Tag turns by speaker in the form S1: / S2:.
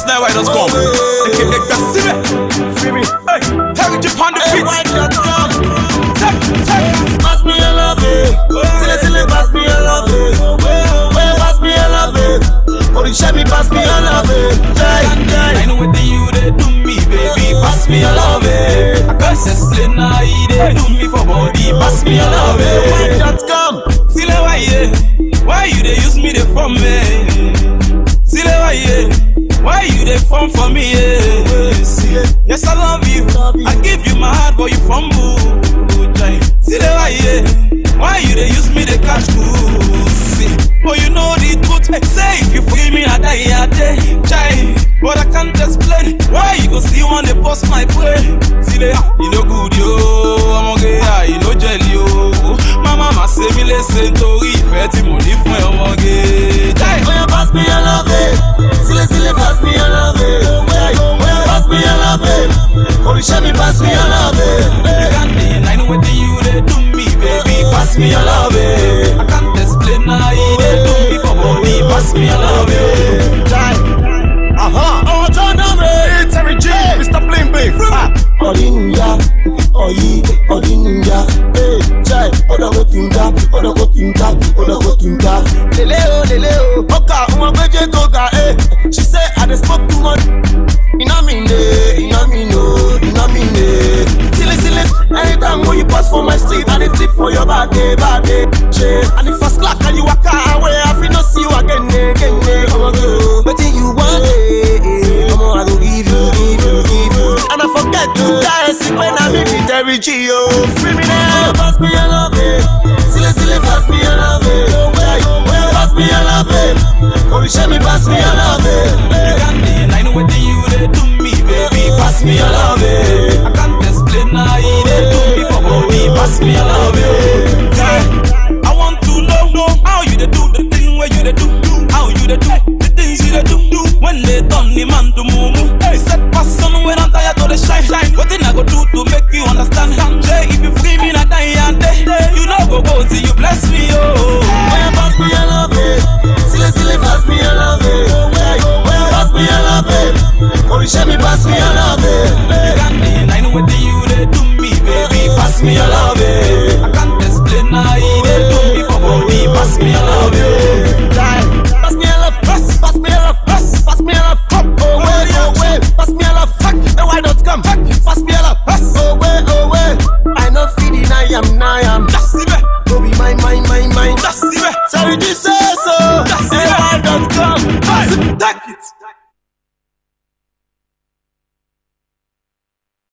S1: Snellway.com. aka Gasime.
S2: Free me.
S1: Hey, take it upon the beat. Take.
S2: Pass me a love eh. it. Silly, pass me a love eh. it. Well, pass me a love eh. it. Orisha me pass me a love it. Jai,
S1: I
S2: jai.
S1: know what you they do me, baby. Pass me a love it. I can't explain how you they do me for body. Pass me a love it.
S2: White.com.
S1: Sile why yeah? Why you they use me they me? Sile why yeah? They form for me? Yes I love you. I give you my heart, but you fumble. Jai. Sile why? Why you they use me they catch? But you know the truth. Say if you free me, I die a day. Jai. But I can't explain why you go still want to bust my brain. Sile, you no good yo.
S2: Pass me
S1: your love, eh. I can't explain how you dey do me for body. Pass me your love, eh.
S2: Jai. Aha. Oh, down it. It's Terry G. Mr. Bling Bling. Ah. Ọ̀dínúyà, ọ̀yí, ọ̀dínúyà, ee, jai, ọ̀dọ̀gọ̀ tún dá, ọ̀dọ̀gọ̀ tún dá, ọ̀dọ̀gọ̀ tún dá. Lèlé o, lèlé o, ọkà ọmọ gbẹ́jẹ́ tó ga, ee, she say I dey smoke too much. For my street, I dey tip for your body, body, ṣe. And if I slack and you waka away, I fit no see you again, again, ọmọ gbé o. Wetin you want, eh, eh, ọmọ I go give you, give you, give you. And I forget to dance when I'm in the Terry G, oh. Free me now. Pass me a love it. Silly, silly, pass me a love it. Pass me a love it. Orisha me pass me a love it.
S1: Dey do the things you dey do, do when they turn the man to mumu. Hey, set person when I'm tired to the shine, shine. What thing I go do to make you understand? Jay, if you free me, na die and day. You know go go till you bless me, oh.
S2: Well, pass me a love it. Silly, silly, pass me a love it. Pass me a love it. Orisha me pass me a
S1: I
S2: am,
S1: see me,
S2: go be mine, mine, mine, mine,
S1: just see me.
S2: sorry this say so,
S1: Just
S2: say why come,
S1: Hey, take it.